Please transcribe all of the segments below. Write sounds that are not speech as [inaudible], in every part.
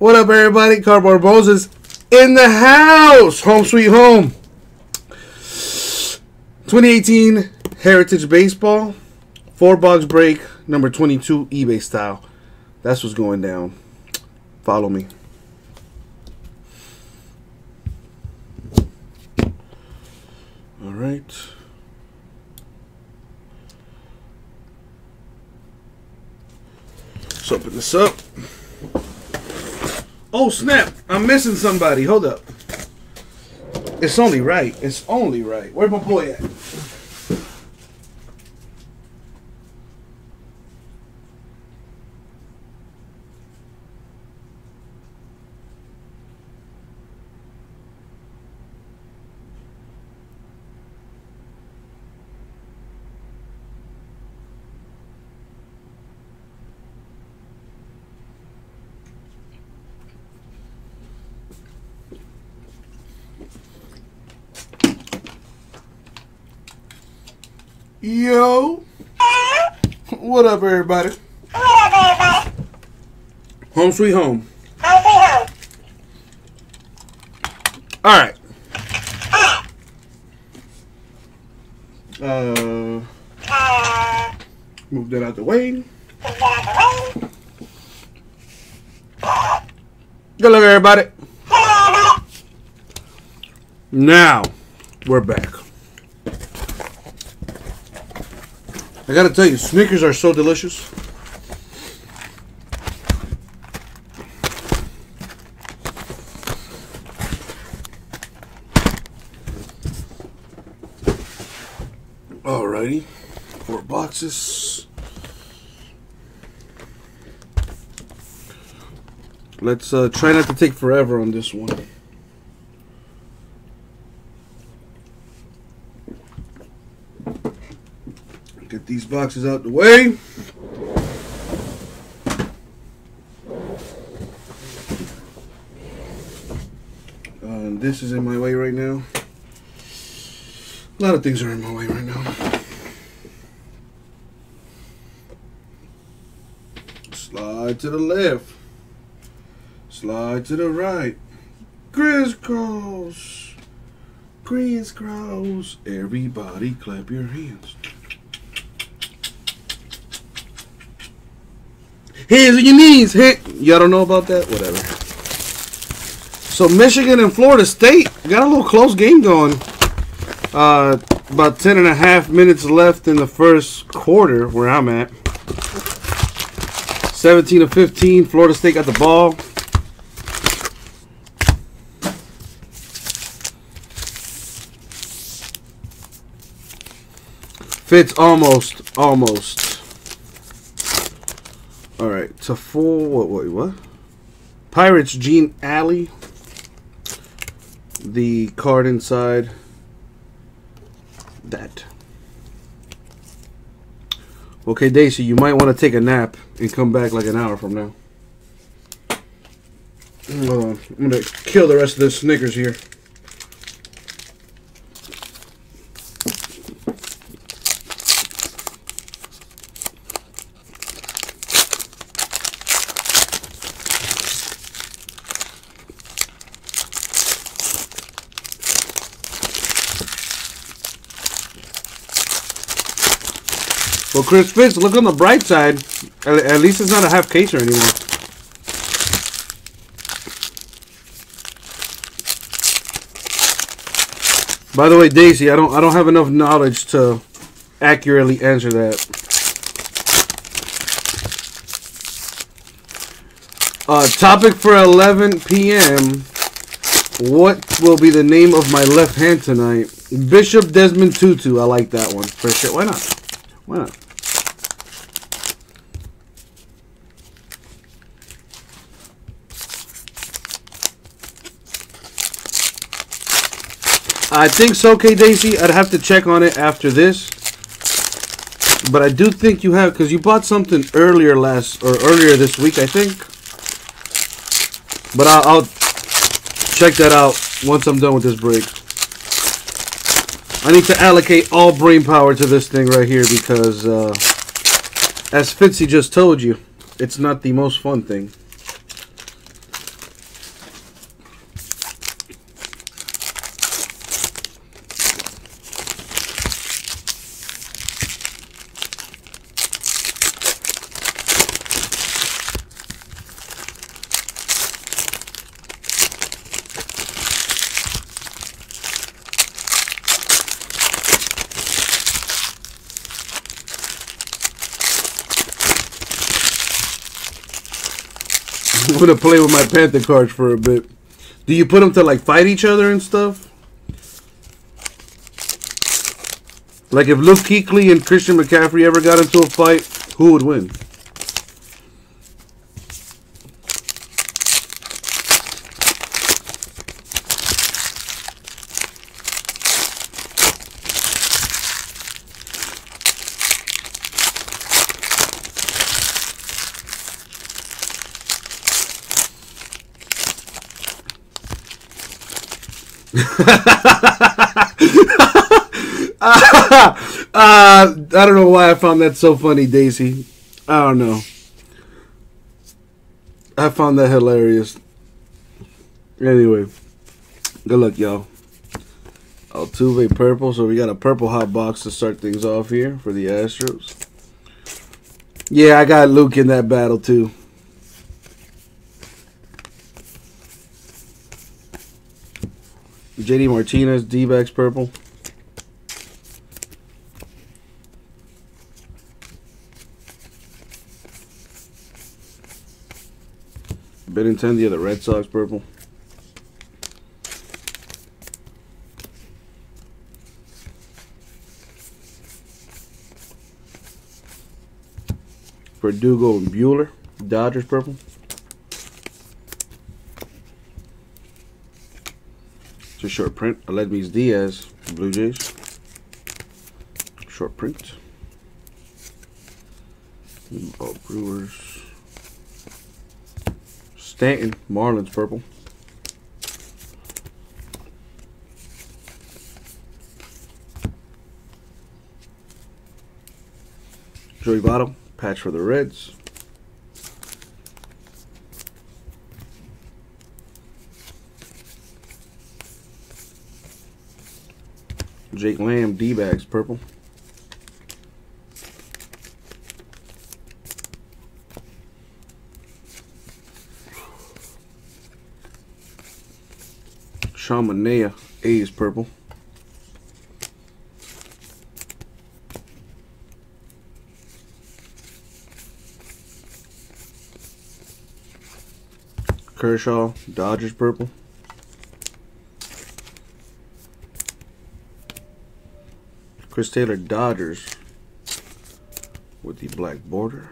What up, everybody? Cardboard Moses in the house. Home sweet home. 2018 Heritage Baseball. Four box break, number 22, eBay style. That's what's going down. Follow me. All right. Let's open this up. Oh snap! I'm missing somebody. Hold up. It's only right. It's only right. Where's my boy at? Yo. What up, everybody? Home sweet home. All right. Uh, move that out the way. Good luck, everybody. Now, we're back. I gotta tell you, Snickers are so delicious. Alrighty, four boxes. Let's uh, try not to take forever on this one. Get these boxes out the way. Uh, this is in my way right now. A lot of things are in my way right now. Slide to the left. Slide to the right. Crisscross. Crisscross. Everybody clap your hands. Hands on your knees. Hit. Y'all don't know about that? Whatever. So Michigan and Florida State got a little close game going. Uh, about 10 and a half minutes left in the first quarter where I'm at. 17 to 15. Florida State got the ball. Fits almost, almost. All right, to full. What? Wait, what? Pirates Gene Alley. The card inside. That. Okay, Daisy, you might want to take a nap and come back like an hour from now. Hold on. I'm going to kill the rest of the Snickers here. Chris Fitz, look on the bright side. At, at least it's not a half caser anymore. By the way, Daisy, I don't I don't have enough knowledge to accurately answer that. Uh, topic for 11 p.m. What will be the name of my left hand tonight? Bishop Desmond Tutu. I like that one for sure. Why not? Why not? I think so, K Daisy. I'd have to check on it after this. But I do think you have because you bought something earlier last or earlier this week, I think. But I'll, I'll check that out once I'm done with this break. I need to allocate all brain power to this thing right here because, uh, as Fitzy just told you, it's not the most fun thing. Gonna play with my Panther cards for a bit. Do you put them to like fight each other and stuff? Like if Luke Kuechly and Christian McCaffrey ever got into a fight, who would win? [laughs] uh, I don't know why I found that so funny, Daisy. I don't know. I found that hilarious. Anyway, good luck, y'all. Altuve purple, so we got a purple hot box to start things off here for the Astros. Yeah, I got Luke in that battle too. JD Martinez, D-backs purple. Benintendi of the Red Sox purple. Verdugo and Buehler, Dodgers purple. It's a short print. Aledmys Diaz, Blue Jays. Short print. Oh, Brewers. Stanton, Marlins purple. Joey Votto, patch for the Reds. Jake Lamb, D-bags, purple. Sean Manaea, A's purple. Kershaw, Dodgers purple. Chris Taylor, Dodgers with the black border.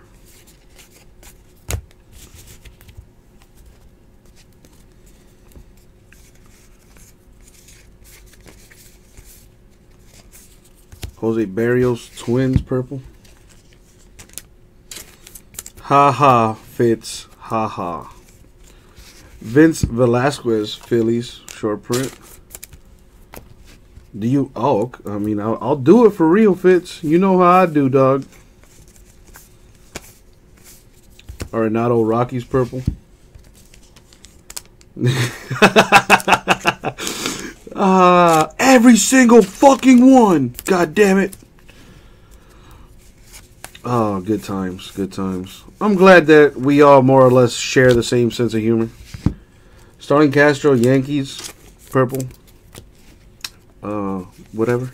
Jose Berrios Twins, purple. Ha ha, Fitz. Ha ha. Vince Velasquez, Phillies, short print. Do you? Oh, I mean, I'll, I'll do it for real, Fitz. You know how I do, dog. Arenado Rockies purple. [laughs] Ah, uh, every single fucking one. God damn it. Oh, good times, good times. I'm glad that we all more or less share the same sense of humor. Starlin Castro, Yankees, purple. Uh, whatever.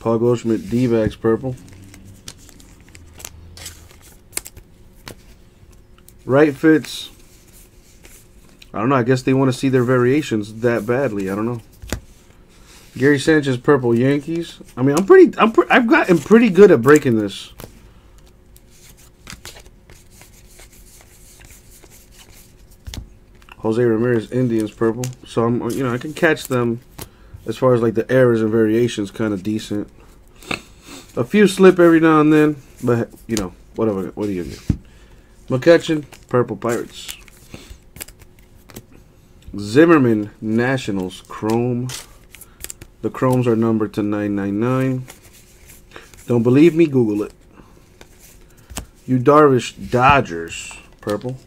Paul Goldschmidt, D-backs, purple. Right Fitz. I don't know. I guess they want to see their variations that badly. I don't know. Gary Sanchez, purple Yankees. I mean, I'm pretty. I'm. Pre I've gotten pretty good at breaking this. Jose Ramirez, Indians, purple. So I'm. You know, I can catch them as far as like the errors and variations, kind of decent. A few slip every now and then, but you know, whatever. What do you do? McCutchen, purple Pirates. Zimmerman Nationals Chrome. The Chromes are numbered to 999. Don't believe me? Google it. Yu Darvish Dodgers purple.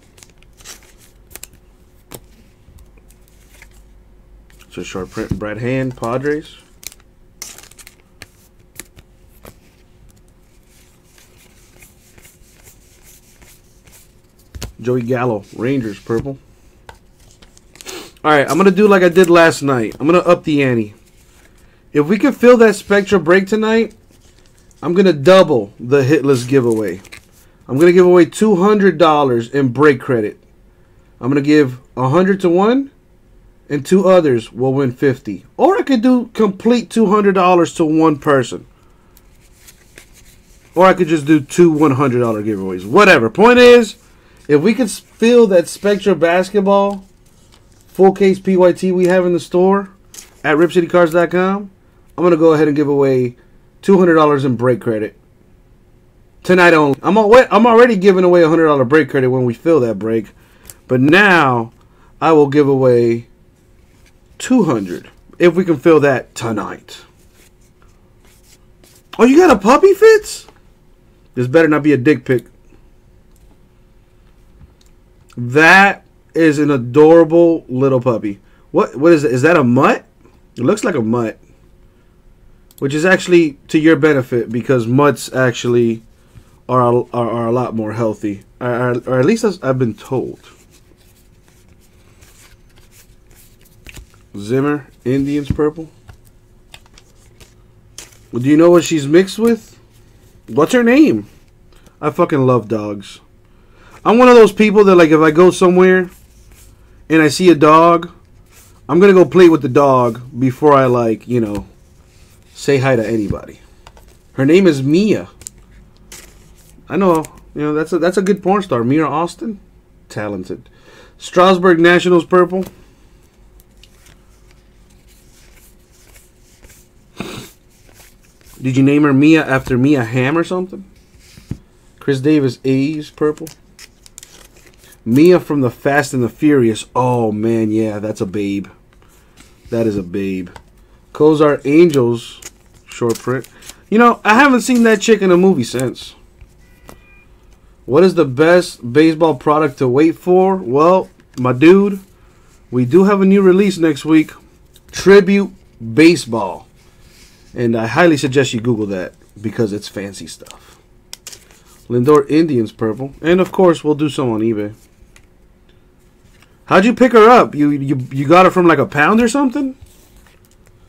A short print. Brad Hand Padres. Joey Gallo Rangers purple. Alright, I'm going to do like I did last night. I'm going to up the ante. If we can fill that Spectra break tonight, I'm going to double the hitless giveaway. I'm going to give away $200 in break credit. I'm going to give 100 to one, and two others will win 50. Or I could do complete $200 to one person. Or I could just do two $100 giveaways. Whatever. Point is, if we could fill that Spectra basketball full case PYT we have in the store at ripcitycards.com, I'm going to go ahead and give away $200 in break credit. Tonight only. I'm, I'm already giving away a $100 break credit when we fill that break. But now I will give away 200 if we can fill that tonight. Oh, you got a puppy, Fitz? This better not be a dick pic. That is an adorable little puppy. What what is it? Is that a mutt? It looks like a mutt. Which is actually to your benefit because mutts actually are are, are a lot more healthy. Or, or at least I've been told. Zimmer, Indians purple. Do you know what she's mixed with? What's her name? I fucking love dogs. I'm one of those people that like if I go somewhere and I see a dog, I'm gonna go play with the dog before I like, you know, say hi to anybody. Her name is Mia. I know, you know, that's a that's a good porn star. Mia Austin. Talented. Strasburg Nationals purple. Did you name her Mia after Mia Hamm or something? Khris Davis A's purple. Mia from the Fast and the Furious. Oh man, yeah, that's a babe. That is a babe. Cozart Angels short print. You know, I haven't seen that chick in a movie since. What is the best baseball product to wait for? Well, my dude, we do have a new release next week. Tribute Baseball. And I highly suggest you Google that because it's fancy stuff. Lindor Indians purple. And of course, we'll do some on eBay. How'd you pick her up? You you you got her from like a pound or something?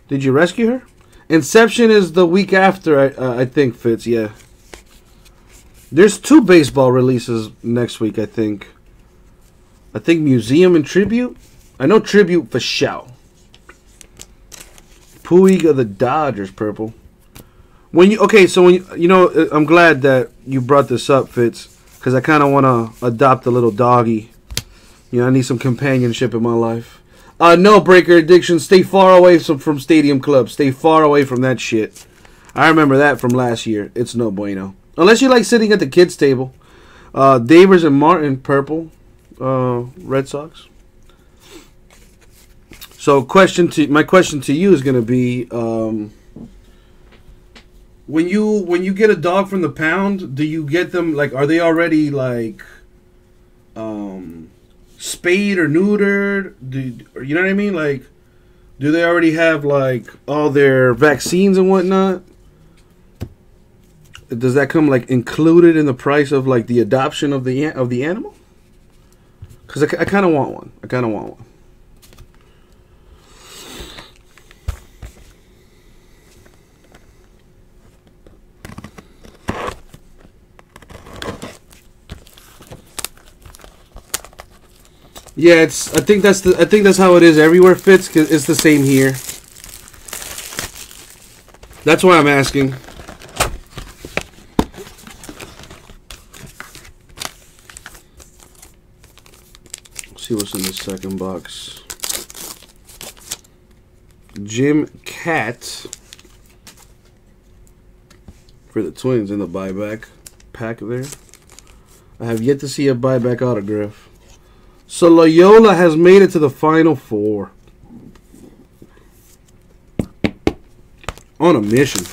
Did you rescue her? Inception is the week after, I, uh, I think, Fitz. Yeah. There's two baseball releases next week, I think. I think Museum and Tribute. I know Tribute for show. Puig of the Dodgers, purple. When you okay, so when you, you know, uh, I'm glad that you brought this up, Fitz, because I kind of want to adopt a little doggy. You know, I need some companionship in my life. Uh, no breaker addiction. Stay far away from, from stadium clubs. Stay far away from that shit. I remember that from last year. It's no bueno. Unless you like sitting at the kids' table. Uh, Devers and Martin, purple. Uh, Red Sox. So, question to my question to you is going to be: um, when you when you get a dog from the pound, do you get them like? Are they already like um, spayed or neutered? Do you know what I mean? Like, do they already have like all their vaccines and whatnot? Does that come like included in the price of like the adoption of the of the animal? Because I, I kind of want one. I kind of want one. Yeah, it's. I think that's the. I think that's how it is everywhere. Fitz. Cause it's the same here. That's why I'm asking. Let's see what's in the second box. Jim Kaat for the Twins in the buyback pack there. I have yet to see a buyback autograph. So Loyola has made it to the Final Four. On a mission.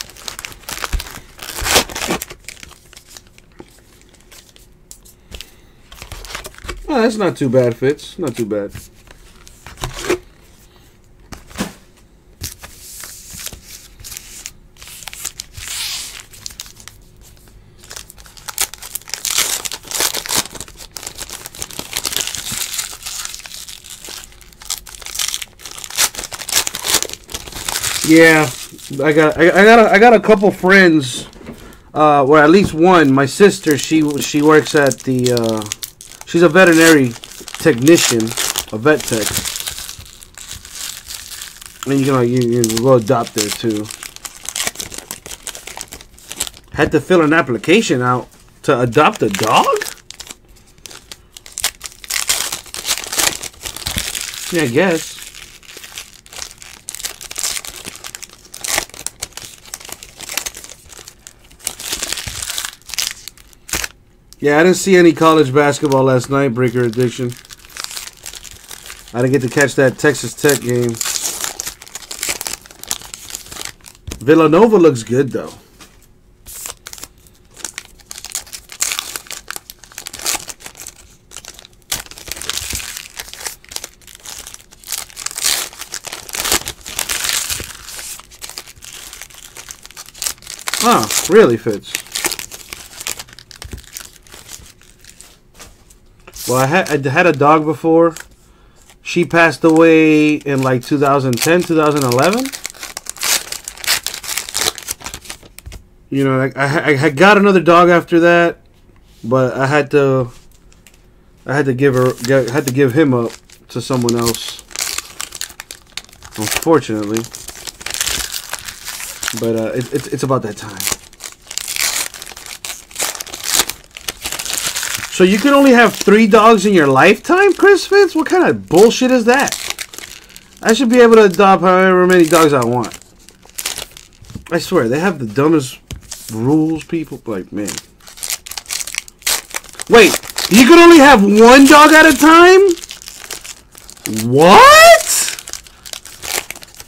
Oh, that's not too bad, Fitz. Not too bad. Yeah, I got I, got a, I got a couple friends uh, or at least one. My sister, she she works at the. Uh, she's a veterinary technician, a vet tech, and you can like, you, you go adopt there too. Had to fill an application out to adopt a dog. Yeah, I guess. Yeah, I didn't see any college basketball last night, Breaker Addiction. I didn't get to catch that Texas Tech game. Villanova looks good, though. Huh, really, Fitz? Well, I had, I had a dog before. She passed away in like 2010, 2011. You know, I, I, I had got another dog after that, but I had to, I had to give her, had to give him up to someone else. Unfortunately. But uh, it, it, it's about that time. So you can only have three dogs in your lifetime, Chris Fitz? What kind of bullshit is that? I should be able to adopt however many dogs I want. I swear, they have the dumbest rules, people. Like, man. Wait, you can only have one dog at a time? What?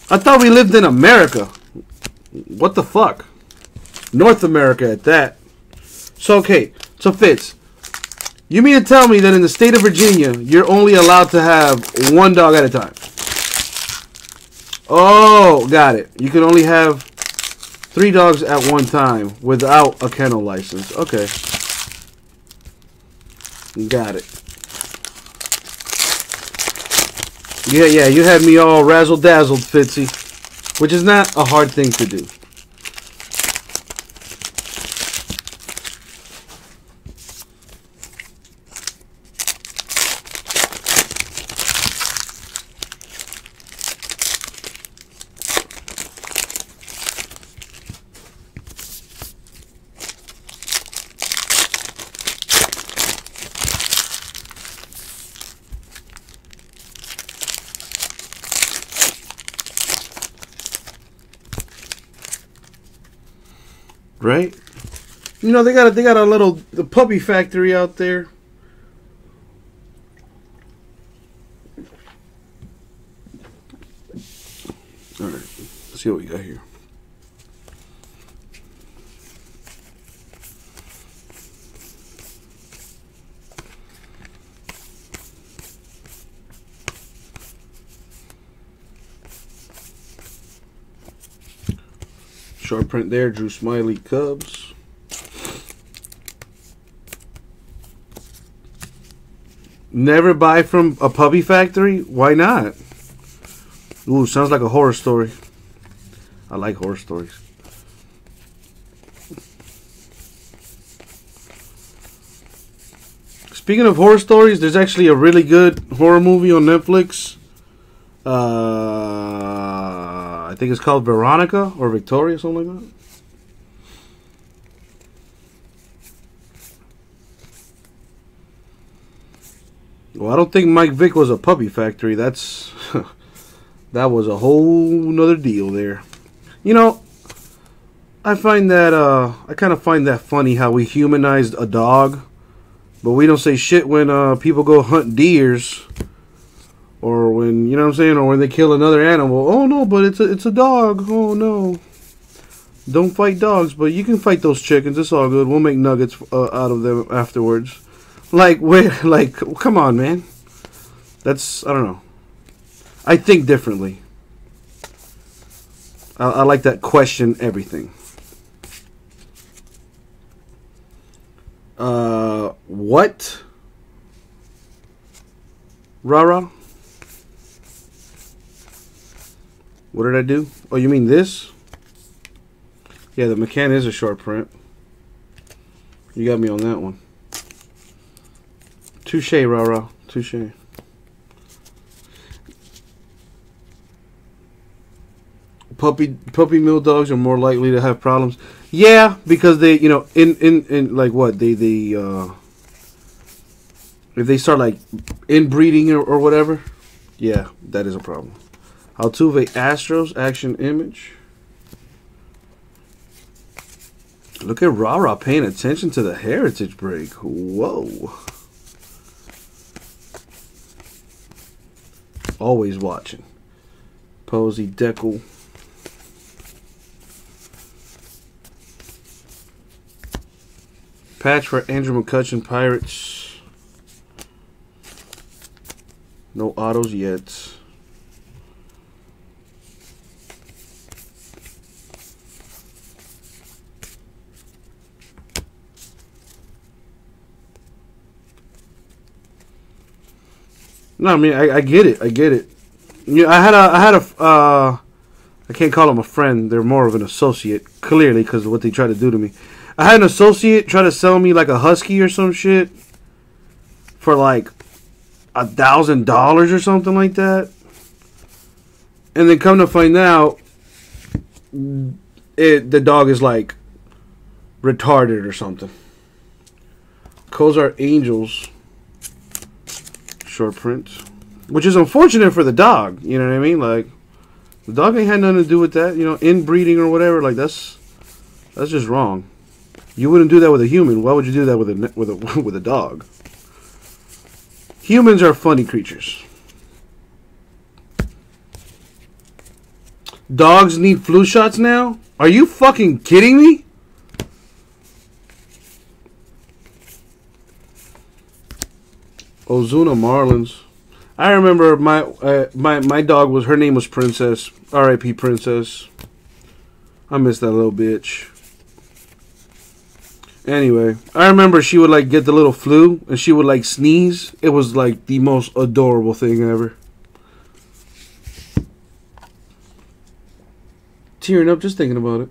I thought we lived in America. What the fuck? North America at that. So, okay. So, Fitz, you mean to tell me that in the state of Virginia, you're only allowed to have one dog at a time? Oh, got it. You can only have three dogs at one time without a kennel license. Okay. Got it. Yeah, yeah, you had me all razzle-dazzled, Fitzy. Which is not a hard thing to do. Right? You know they got a, they got a little the puppy factory out there. All right, let's see what we got here. Short print there, Drew Smyly Cubs. Never buy from a puppy factory? Why not? Ooh, sounds like a horror story. I like horror stories. Speaking of horror stories, there's actually a really good horror movie on Netflix. Uh, think it's called Veronica or Victoria, something like that. Well, I don't think Mike Vick was a puppy factory. That's [laughs] that was a whole nother deal there. You know, I find that uh, I kind of find that funny how we humanized a dog, but we don't say shit when uh, people go hunt deers or when you know what I'm saying, or when they kill another animal. Oh no, but it's a it's a dog. Oh no, don't fight dogs, but you can fight those chickens. It's all good. We'll make nuggets uh, out of them afterwards. Like [laughs] wait, like come on, man. That's I don't know. I think differently. I, I like that question everything. Uh, what? Rara? What did I do? Oh, you mean this? Yeah, the McCann is a short print. You got me on that one. Touche, Rara. Touche. Puppy puppy mill dogs are more likely to have problems. Yeah, because they, you know, in in, in like what they they uh if they start like inbreeding or, or whatever, yeah, that is a problem. Altuve Astros action image. Look at Rara paying attention to the heritage break. Whoa. Always watching. Posey Deckle. Patch for Andrew McCutchen Pirates. No autos yet. No, I mean I, I get it. I get it. Yeah, I had a I had a uh, I can't call him a friend. They're more of an associate, clearly, because of what they tried to do to me. I had an associate try to sell me like a husky or some shit for like a thousand dollars or something like that, and then come to find out, it the dog is like retarded or something. Cozart Angels short print, which is unfortunate for the dog. You know what I mean? Like the dog ain't had nothing to do with that. You know, inbreeding or whatever. Like that's that's just wrong. You wouldn't do that with a human. Why would you do that with a [laughs] with a [laughs] with a dog? Humans are funny creatures. Dogs need flu shots now? Are you fucking kidding me? Ozuna Marlins. I remember my uh, my my dog was her name was Princess. R.I.P. Princess. I miss that little bitch. Anyway, I remember she would like get the little flu and she would like sneeze. It was like the most adorable thing ever. Tearing up just thinking about it.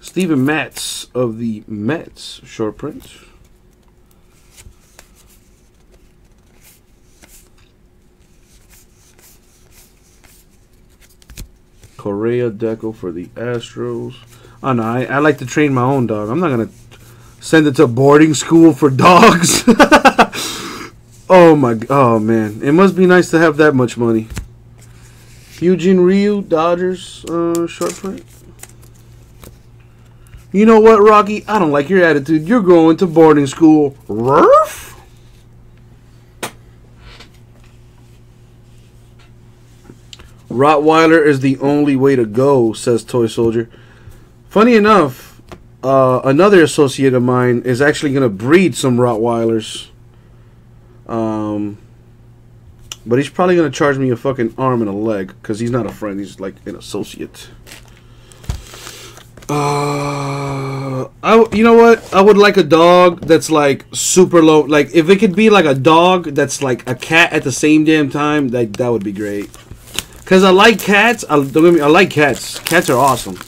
Steven Matz of the Mets short print. Correa Deckle for the Astros. Oh no, I, I like to train my own dog. I'm not gonna send it to boarding school for dogs. [laughs] oh my, oh man, it must be nice to have that much money. Hyun-Jin Ryu, Dodgers, uh, short print. You know what, Rocky? I don't like your attitude. You're going to boarding school. Rurf? Rottweiler is the only way to go, says Toy Soldier. Funny enough, uh, another associate of mine is actually going to breed some Rottweilers. Um, but he's probably going to charge me a fucking arm and a leg because he's not a friend. He's like an associate. Uh, I you know what? I would like a dog that's like super low. Like if it could be like a dog that's like a cat at the same damn time, that that would be great. Cause I like cats. I, don't get me, I like cats. Cats are awesome.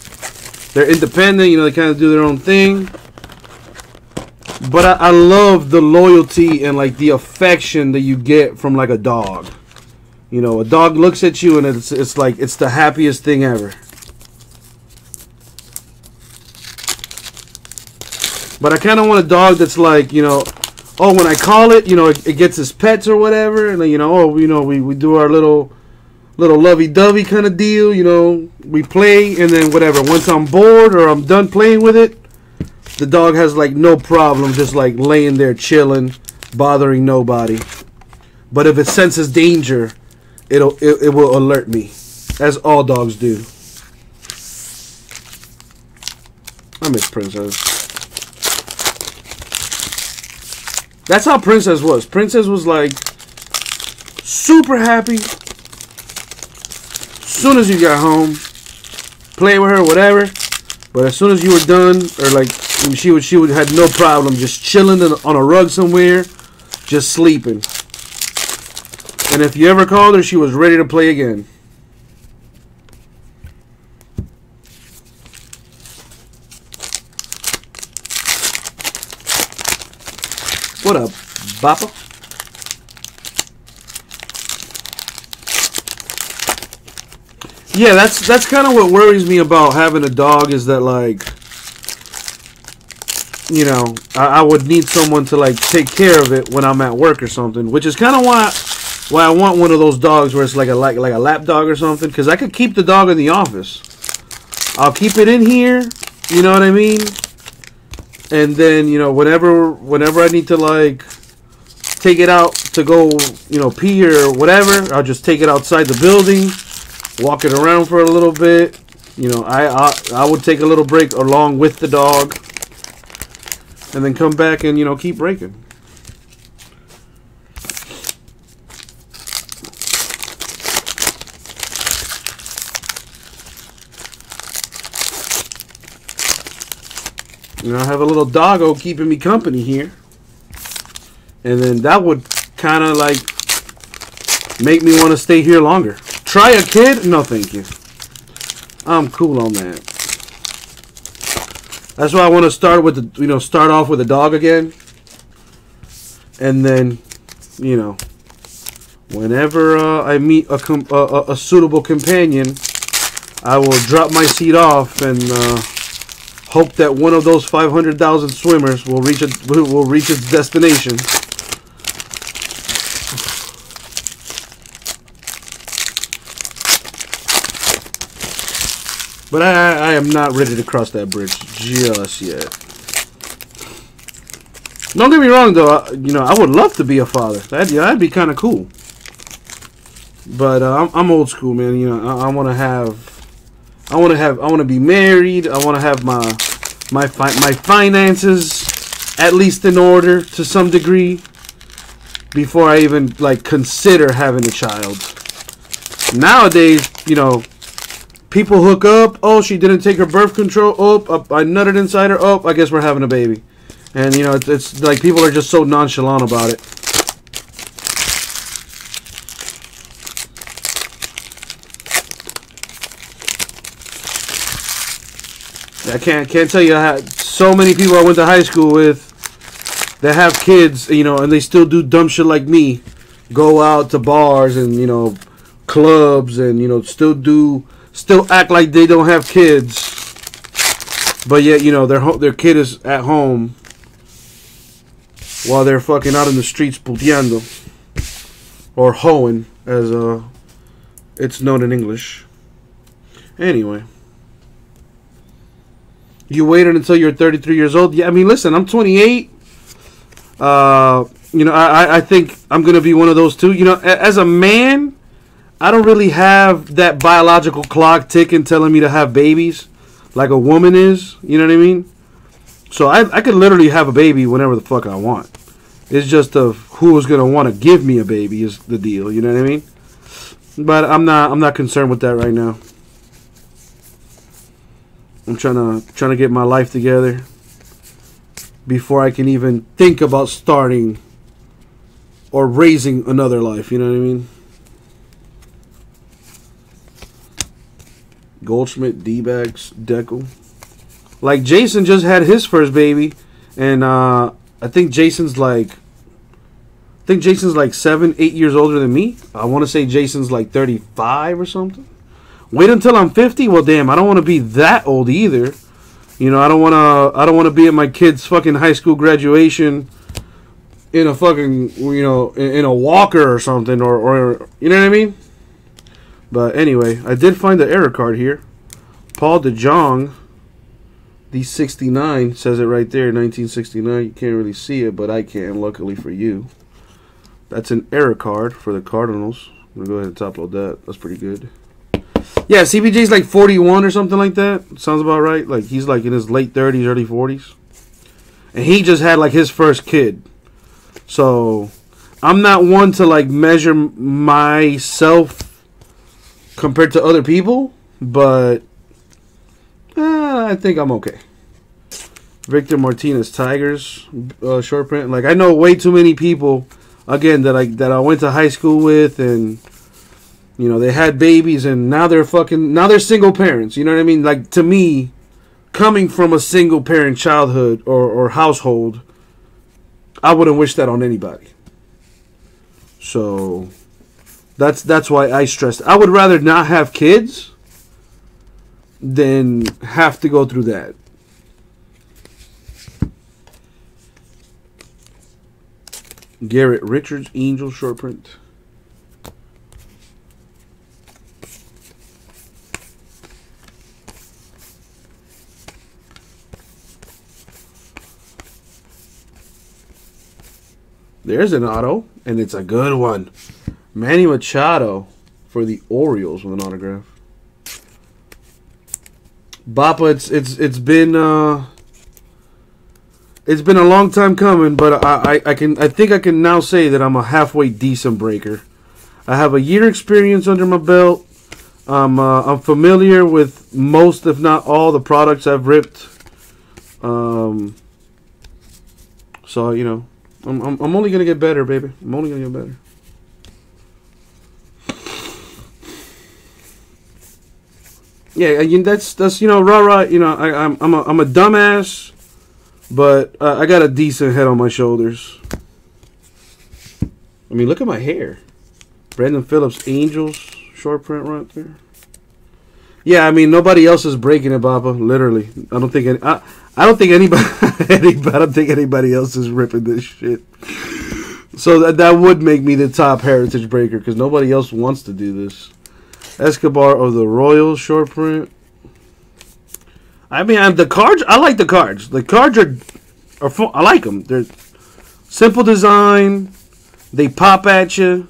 They're independent. You know, they kind of do their own thing. But I, I love the loyalty and like the affection that you get from like a dog. You know, a dog looks at you and it's it's like it's the happiest thing ever. But I kind of want a dog that's like, you know, oh, when I call it, you know, it, it gets his pets or whatever, and then you know, oh, you know, we, we do our little little lovey-dovey kind of deal. You know, we play and then whatever. Once I'm bored or I'm done playing with it, the dog has like no problem just like laying there chilling, bothering nobody. But if it senses danger, it'll it, it will alert me, as all dogs do. I miss Princess. That's how Princess was. Princess was like super happy, soon as you got home, play with her, whatever. But as soon as you were done, or like she would, she would had no problem just chilling on a rug somewhere, just sleeping. And if you ever called her, she was ready to play again. What up, Bappa? Yeah, that's that's kind of what worries me about having a dog is that like you know, I, I, would need someone to like take care of it when I'm at work or something, which is kind of why why I want one of those dogs where it's like a like like a lap dog or something, because I could keep the dog in the office. I'll keep it in here, you know what I mean, and then you know whenever whenever I need to like take it out to go you know pee or whatever, I'll just take it outside the building, walk it around for a little bit. You know, I I, I would take a little break along with the dog and then come back and you know keep breaking. You know, I have a little doggo keeping me company here. And then that would kind of like make me want to stay here longer. Try a kid? No, thank you. I'm cool on that. That's why I want to start with the you know start off with a dog again, and then you know whenever uh, I meet a, a, a suitable companion, I will drop my seat off and uh, hope that one of those 500,000 swimmers will reach it will reach its destination. But I, I am not ready to cross that bridge just yet. Don't get me wrong, though. You know, I would love to be a father. That'd, yeah, that'd be kind of cool. But uh, I'm, I'm, old school, man. You know, I, I want to have, I want to have, I want to be married. I want to have my, my, fi my finances at least in order to some degree before I even like consider having a child. Nowadays, you know, People hook up. Oh, she didn't take her birth control. Oh, I nutted inside her. Oh, I guess we're having a baby. And, you know, it's, it's like people are just so nonchalant about it. I can't can't tell you how so many people I went to high school with that have kids, you know, and they still do dumb shit like me, go out to bars and you know, clubs and you know, still do still act like they don't have kids, but yet you know their their kid is at home while they're fucking out in the streets puteando or hoeing, as uh, it's known in English. Anyway. You waited until you're 33 years old. Yeah, I mean, listen, I'm 28. Uh, you know, I, I think I'm gonna be one of those two. You know, as a man, I don't really have that biological clock ticking telling me to have babies like a woman is. You know what I mean? So I, I could literally have a baby whenever the fuck I want. It's just of who is gonna want to give me a baby is the deal. You know what I mean? But I'm not I'm not concerned with that right now. I'm trying to trying to get my life together before I can even think about starting or raising another life. You know what I mean? Goldschmidt, D-backs, Deckle. Like Jason just had his first baby, and uh, I think Jason's like, I think Jason's like seven, eight years older than me. I want to say Jason's like thirty-five or something. Wait until I'm fifty. Well, damn, I don't want to be that old either. You know, I don't want to. I don't want to be at my kid's fucking high school graduation in a fucking you know in, in a walker or something or or you know what I mean. But anyway, I did find the error card here. Paul DeJong, the 69, says it right there, 1969. You can't really see it, but I can, luckily for you. That's an error card for the Cardinals. I'm going to go ahead and top load that. That's pretty good. Yeah, CBJ's like 41 or something like that. Sounds about right. Like he's like in his late 30s, early 40s. And he just had like his first kid. So I'm not one to like measure myself compared to other people, but uh, I think I'm okay. Victor Martinez Tigers uh, short print. Like I know way too many people again that I that I went to high school with and you know they had babies and now they're fucking now they're single parents. You know what I mean? Like to me, coming from a single parent childhood or, or household, I wouldn't wish that on anybody. So that's that's why I stressed. I would rather not have kids than have to go through that. Garrett Richards, Angel short print. There's an auto, and it's a good one. Manny Machado for the Orioles with an autograph. Bappa, it's it's it's been uh, it's been a long time coming, but I, I, I can I think I can now say that I'm a halfway decent breaker. I have a year experience under my belt. I'm uh, I'm familiar with most, if not all, the products I've ripped. Um, so you know, I'm, I'm, I'm only gonna get better, baby. I'm only gonna get better. Yeah, that's that's you know, rah rah. You know, I, I'm I'm a, I'm a dumbass, but uh, I got a decent head on my shoulders. I mean, look at my hair. Brandon Phillips, Angels, short print right there. Yeah, I mean nobody else is breaking it, Baba. Literally, I don't think any. I, I don't think anybody, [laughs] anybody. I don't think anybody else is ripping this shit. So that that would make me the top heritage breaker because nobody else wants to do this. Escobar of the Royals short print. I mean, I'm, the cards. I like the cards. The cards are, are fun, I like them. They're simple design. They pop at you.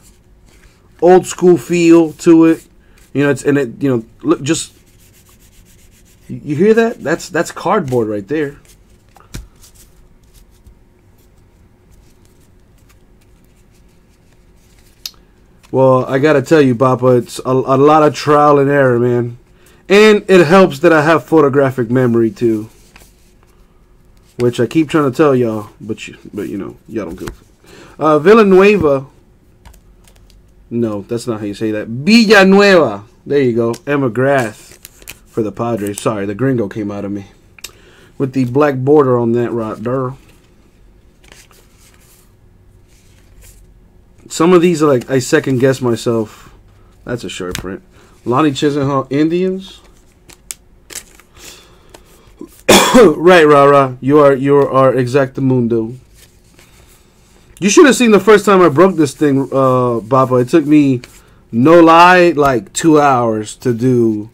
Old school feel to it. You know, it's and it. You know, look just. You hear that? That's that's cardboard right there. Well, I gotta tell you, Papa, it's a, a lot of trial and error, man. And it helps that I have photographic memory too. Which I keep trying to tell y'all, but you, but you know, y'all don't go. Uh, Villanueva. No, that's not how you say that. Villanueva. There you go. Emma Grath for the Padres. Sorry, the gringo came out of me. With the black border on that right there. Some of these are like I second guess myself. That's a short print. Lonnie Chisenhall Indians. [coughs] right, Rara. You are you are exactamundo. You should have seen the first time I broke this thing, uh, Baba. It took me, no lie, like two hours to do,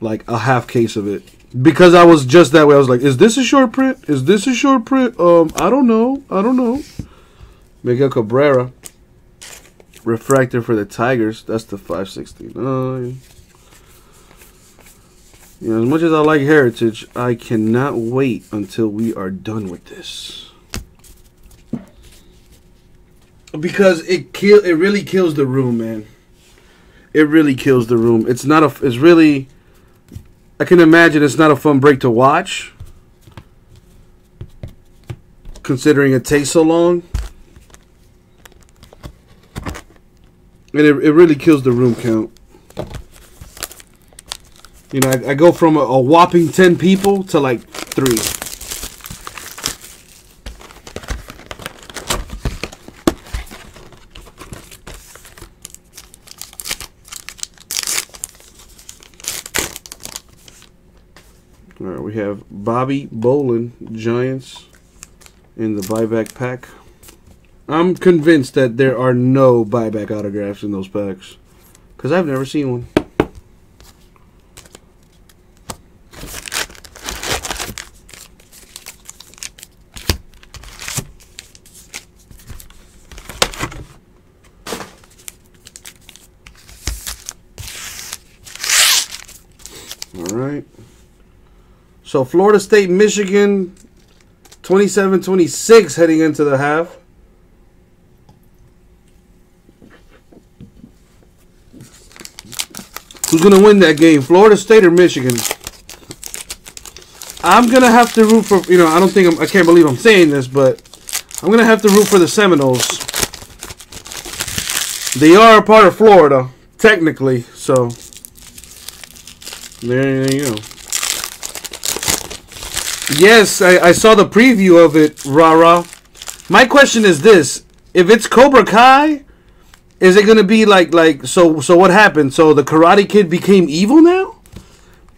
like a half case of it because I was just that way. I was like, "Is this a short print? Is this a short print? Um, I don't know. I don't know." Miguel Cabrera. Refractor for the Tigers. That's the 569. You know, as much as I like Heritage, I cannot wait until we are done with this. Because it kill it really kills the room, man. It really kills the room. It's not a it's really I can imagine it's not a fun break to watch. Considering it takes so long. And it, it really kills the room count. You know, I, I go from a, a whopping 10 people to like 3. All right, we have Bobby Bolin, Giants, in the buyback pack. I'm convinced that there are no buyback autographs in those packs. Because I've never seen one. All right. So Florida State, Michigan, 27-26 heading into the half. Who's going to win that game, Florida State or Michigan? I'm going to have to root for, you know, I don't think I'm, I can't believe I'm saying this, but I'm going to have to root for the Seminoles. They are a part of Florida, technically, so there you go. Yes, I, I saw the preview of it, rah rah. My question is this: If it's Cobra Kai, is it gonna be like like so? So what happened? So the Karate Kid became evil now,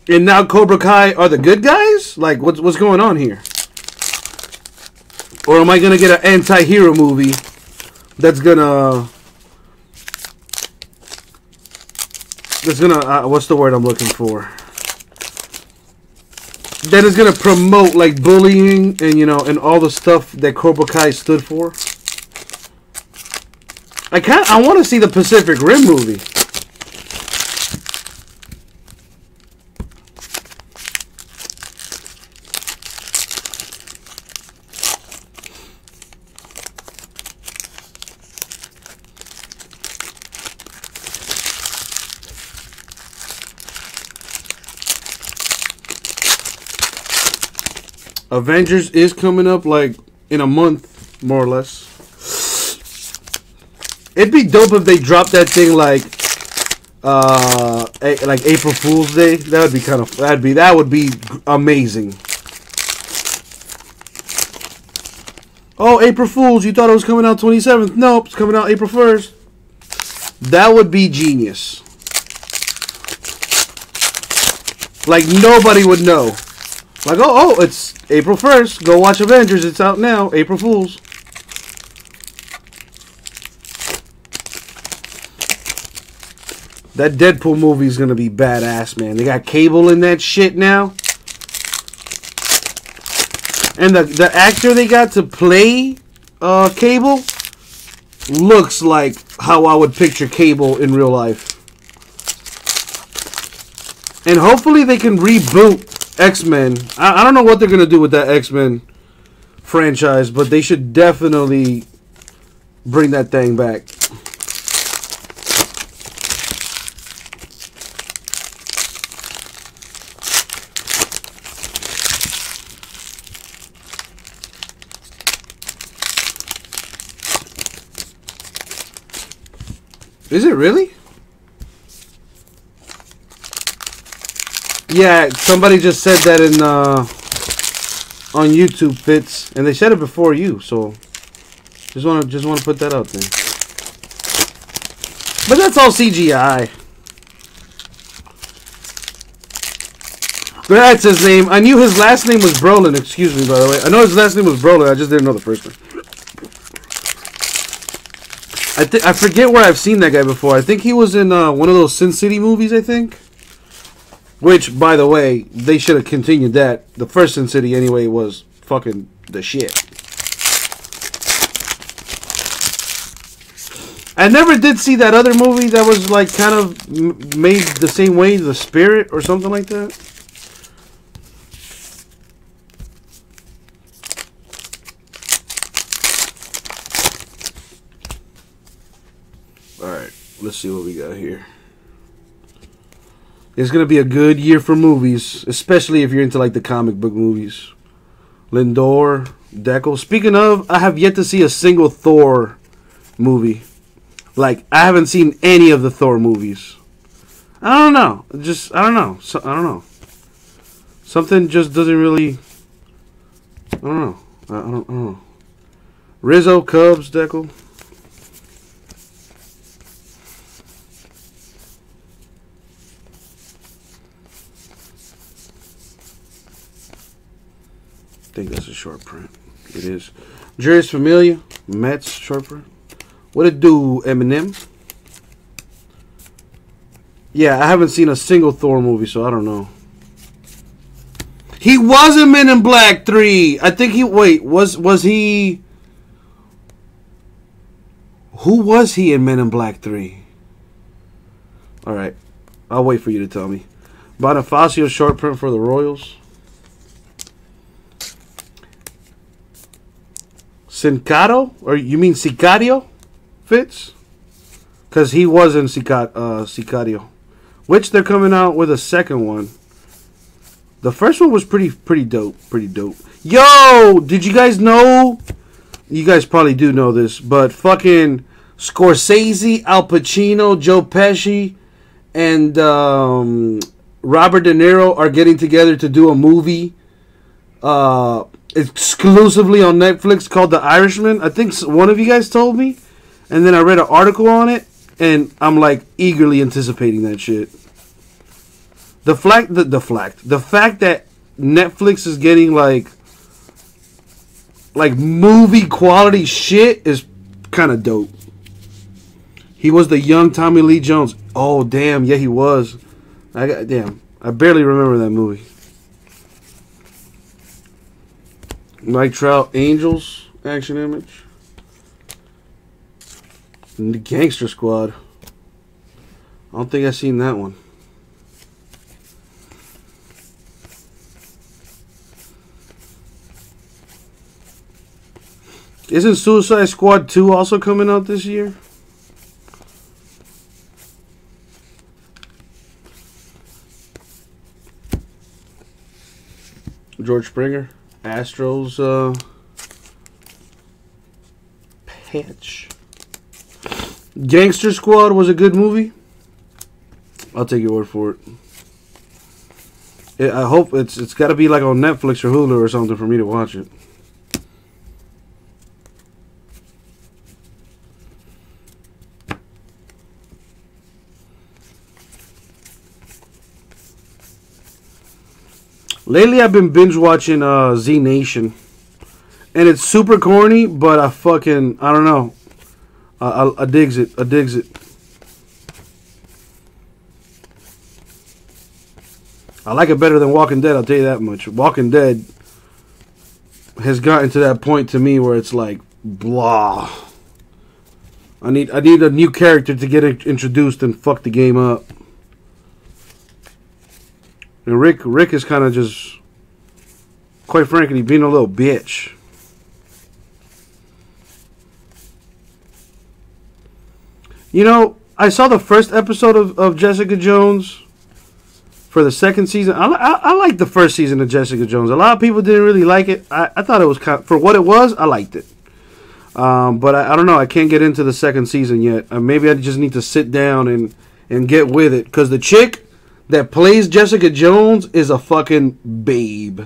and now Cobra Kai are the good guys? Like what's what's going on here? Or am I gonna get an anti-hero movie that's gonna that's gonna uh, what's the word I'm looking for? That is gonna promote like bullying and you know and all the stuff that Cobra Kai stood for. I kind I want to see the Pacific Rim movie. Avengers is coming up like in a month, more or less. It'd be dope if they dropped that thing like uh a, like April Fool's Day. That would be kind of that'd be that would be amazing. Oh, April Fools, you thought it was coming out 27th. Nope, it's coming out April 1st. That would be genius. Like nobody would know. Like, oh, oh, it's April 1st. Go watch Avengers. It's out now. April Fools. That Deadpool movie is going to be badass, man. They got Cable in that shit now. And the, the actor they got to play uh, Cable looks like how I would picture Cable in real life. And hopefully they can reboot X Men. I, I don't know what they're gonna do with that X Men franchise, but they should definitely bring that thing back. Is it really? Yeah, somebody just said that in uh, on YouTube, Fitz, and they said it before you. So just want to just want to put that out there. But that's all CGI. That's his name. I knew his last name was Brolin. Excuse me, by the way. I know his last name was Brolin. I just didn't know the first name. I think I forget where I've seen that guy before. I think he was in uh, one of those Sin City movies. I think. Which, by the way, they should have continued that. The first Sin City, anyway, was fucking the shit. I never did see that other movie that was like kind of made the same way, The Spirit or something like that. Let's see what we got here. It's gonna be a good year for movies, especially if you're into like the comic book movies. Lindor, Deckle. Speaking of, I have yet to see a single Thor movie. Like I haven't seen any of the Thor movies. I don't know. Just I don't know. So, I don't know. Something just doesn't really. I don't know. I, don't, I don't know. Rizzo, Cubs, Deckle. Think that's a short print. It is. Jeurys Familia, Mets short print. What it do, Eminem? Yeah, I haven't seen a single Thor movie, so I don't know. He was in Men in Black 3. I think he wait, was was he Who was he in Men in Black 3? All right. I'll wait for you to tell me. Bonifacio short print for the Royals. Sincaro? Or you mean Sicario? Fitz? Because he was in uh, Sicario. Which they're coming out with a second one. The first one was pretty pretty dope. Pretty dope. Yo! Did you guys know? You guys probably do know this, but fucking Scorsese, Al Pacino, Joe Pesci, and um, Robert De Niro are getting together to do a movie. Uh, exclusively on Netflix called The Irishman. I think one of you guys told me, and then I read an article on it, and I'm like eagerly anticipating that shit. The fact the the fact the fact that Netflix is getting like like movie quality shit is kind of dope. He was the young Tommy Lee Jones. Oh damn, yeah he was. I got damn. I barely remember that movie. Mike Trout Angels action image. The Gangster Squad. I don't think I've seen that one. Isn't Suicide Squad 2 also coming out this year? George Springer, Astros uh, pitch. Gangster Squad was a good movie. I'll take your word for it. I hope it's it's got to be like on Netflix or Hulu or something for me to watch it. Lately, I've been binge watching uh, Z Nation, and it's super corny, but I fucking I don't know. I, I, I digs it. I digs it. I like it better than Walking Dead. I'll tell you that much. Walking Dead has gotten to that point to me where it's like blah. I need I need a new character to get introduced and fuck the game up. And Rick Rick is kind of just, quite frankly, being a little bitch. You know, I saw the first episode of, of Jessica Jones for the second season. I, I, I like the first season of Jessica Jones. A lot of people didn't really like it. I, I thought it was kind of, for what it was. I liked it. Um, but I, I, don't know. I can't get into the second season yet. Uh, maybe I just need to sit down and and get with it because the chick that plays Jessica Jones is a fucking babe.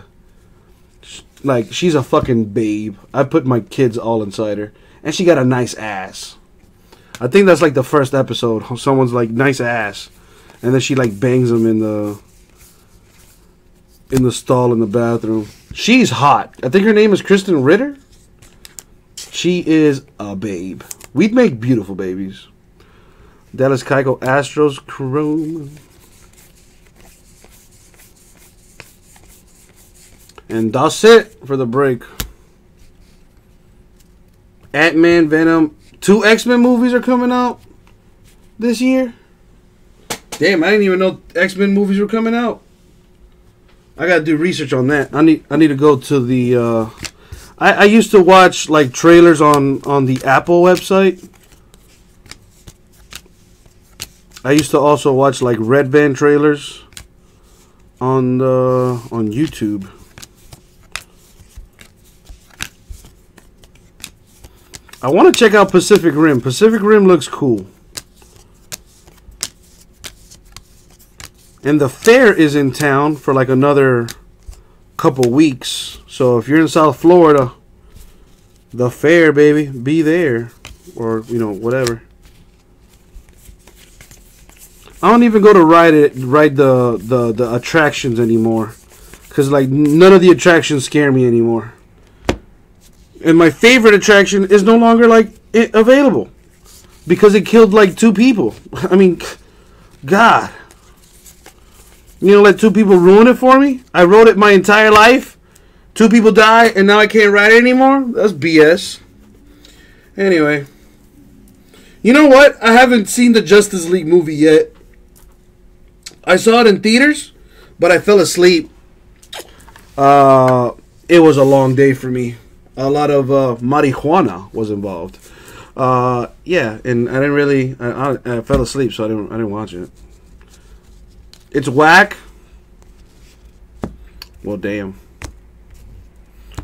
Like she's a fucking babe. I put my kids all inside her, and she got a nice ass. I think that's like the first episode. Someone's like nice ass, and then she like bangs him in the in the stall in the bathroom. She's hot. I think her name is Krysten Ritter. She is a babe. We'd make beautiful babies. Dallas Keuchel Astros Chrome. And that's it for the break. Ant Man, Venom, two X Men movies are coming out this year. Damn, I didn't even know X Men movies were coming out. I gotta do research on that. I need I need to go to the. Uh, I I used to watch like trailers on on the Apple website. I used to also watch like Red Band trailers on the on YouTube. I want to check out Pacific Rim. Pacific Rim looks cool. And the fair is in town for like another couple weeks. So if you're in South Florida, the fair, baby, be there. Or, you know, whatever. I don't even go to ride it, ride the, the, the attractions anymore. Because, like, none of the attractions scare me anymore and my favorite attraction is no longer like available because it killed like two people. [laughs] I mean, God, you know, let two people ruin it for me. I rode it my entire life. Two people die, and now I can't ride it anymore. That's BS. Anyway, you know what? I haven't seen the Justice League movie yet. I saw it in theaters, but I fell asleep. Uh, it was a long day for me a lot of uh, marijuana was involved. Uh, yeah, and I didn't really. I, I, I, fell asleep, so I didn't. I didn't watch it. It's whack. Well, damn.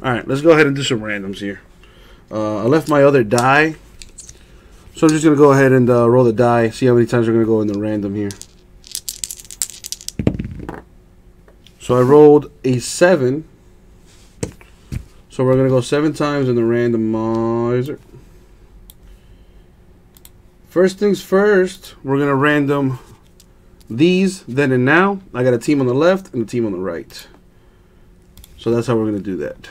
All right, let's go ahead and do some randoms here. Uh, I left my other die, so I'm just gonna go ahead and uh, roll the die. See how many times we're gonna go in the random here. So I rolled a seven So we're going to go seven times in the randomizer. First things first, we're going to random these then and now. I got a team on the left and a team on the right. So that's how we're going to do that.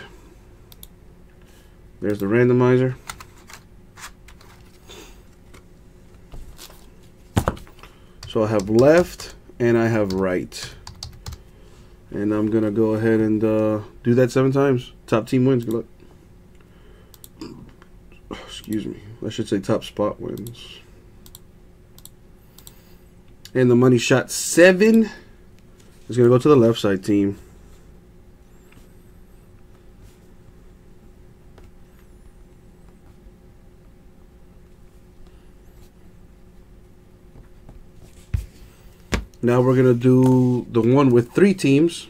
There's the randomizer. So I have left and I have right. And I'm going to go ahead and uh, do that seven times. Top team wins. Good luck. excuse me. I should say top spot wins. And the money shot seven is going to go to the left side team. Now we're going to do the one with three teams.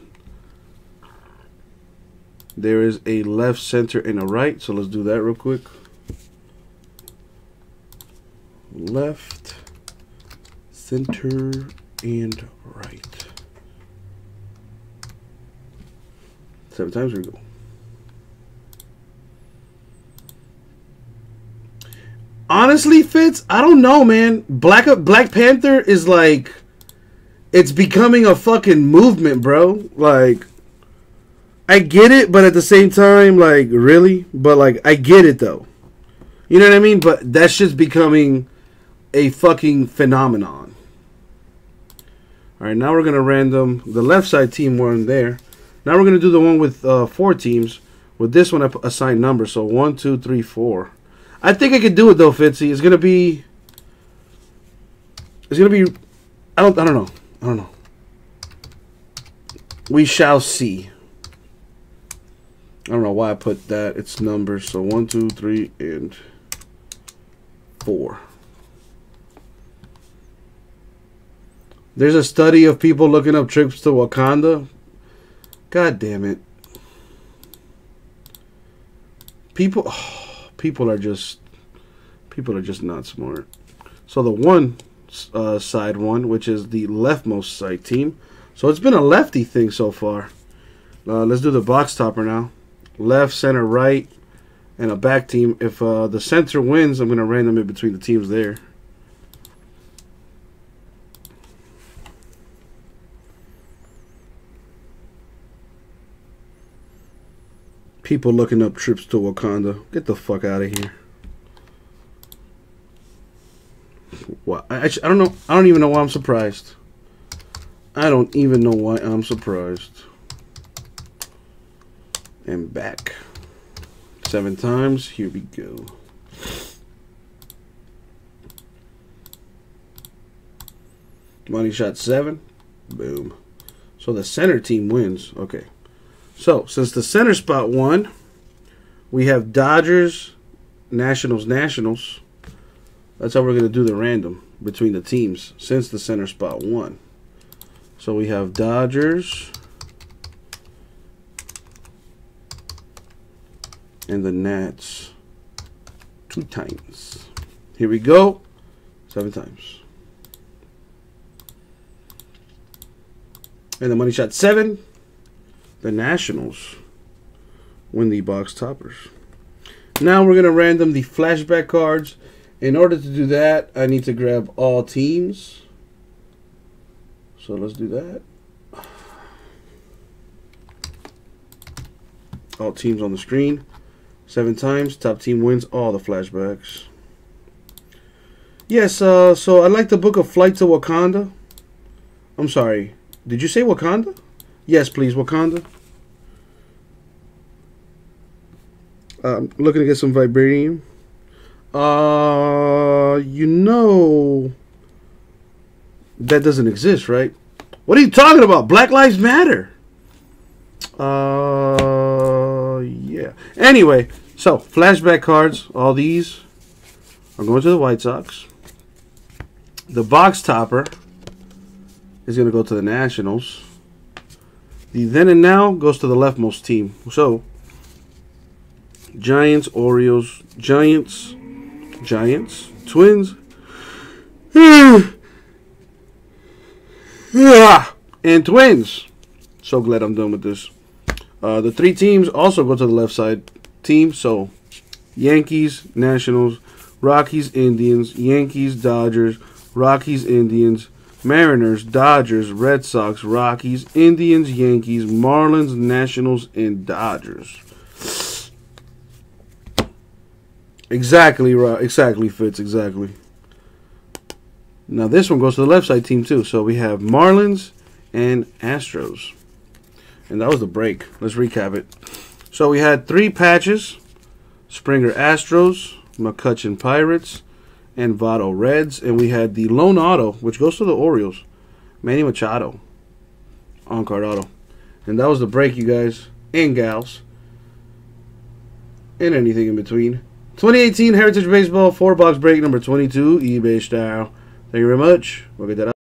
There is a left, center, and a right. So let's do that real quick. Left, center, and right. Seven times we go. Honestly, Fitz, I don't know, man. Black Black Panther is like it's becoming a fucking movement, bro. Like I get it, but at the same time, like really, but like I get it though. You know what I mean? But that's just becoming a fucking phenomenon. All right, now we're gonna random the left side team one there. Now we're gonna do the one with uh, four teams. With this one, I assign numbers. So one, two, three, four. I think I could do it though, Fitzy. It's gonna be. It's gonna be. I don't. I don't know. I don't know. We shall see. I don't know why I put that. It's numbers. So one, two, three, and four. There's a study of people looking up trips to Wakanda. God damn it. People oh, [sighs] people are just people are just not smart. So the one uh, side one, which is the leftmost side team. So it's been a lefty thing so far. Uh, let's do the box topper now. Left, center, right, and a back team. If uh, the center wins, I'm going to random it between the teams there. People looking up trips to Wakanda. Get the fuck out of here. What? I, I don't know. I don't even know why I'm surprised. I don't even know why I'm surprised. And back. Seven times. Here we go. Money shot seven. Boom. So the center team wins. Okay. So since the center spot won, we have Dodgers, Nationals, Nationals. That's how we're going to do the random between the teams since the center spot won. So we have Dodgers and the Nats two times. Here we go. Seven times. And the money shot seven. The Nationals win the box toppers. Now we're going to random the flashback cards in order to do that, I need to grab all teams. So let's do that. All teams on the screen. Seven times. Top team wins all the flashbacks. Yes, uh, so I'd like to book a flight to Wakanda. I'm sorry. Did you say Wakanda? Yes, please, Wakanda. Uh, I'm looking to get some vibranium. Uh, you know that doesn't exist, right? What are you talking about? Black Lives Matter. Uh, yeah. Anyway, so flashback cards. All these are going to the White Sox. The box topper is going to go to the Nationals. The then and now goes to the leftmost team. So, Giants, Orioles, Giants, Giants, Twins, [sighs] and Twins. So glad I'm done with this. Uh, the three teams also go to the left side team. So Yankees, Nationals, Rockies, Indians, Yankees, Dodgers, Rockies, Indians, Mariners, Dodgers, Red Sox, Rockies, Indians, Yankees, Marlins, Nationals, and Dodgers. Exactly right. Exactly Fitz. Exactly. Now this one goes to the left side team too. So we have Marlins and Astros. And that was the break. Let's recap it. So we had three patches. Springer Astros, McCutchen Pirates, and Votto Reds. And we had the lone auto, which goes to the Orioles. Manny Machado. On card auto. And that was the break, you guys. And gals. And anything in between. 2018 Heritage Baseball 4 box break number 22, eBay style. Thank you very much. We'll get that up.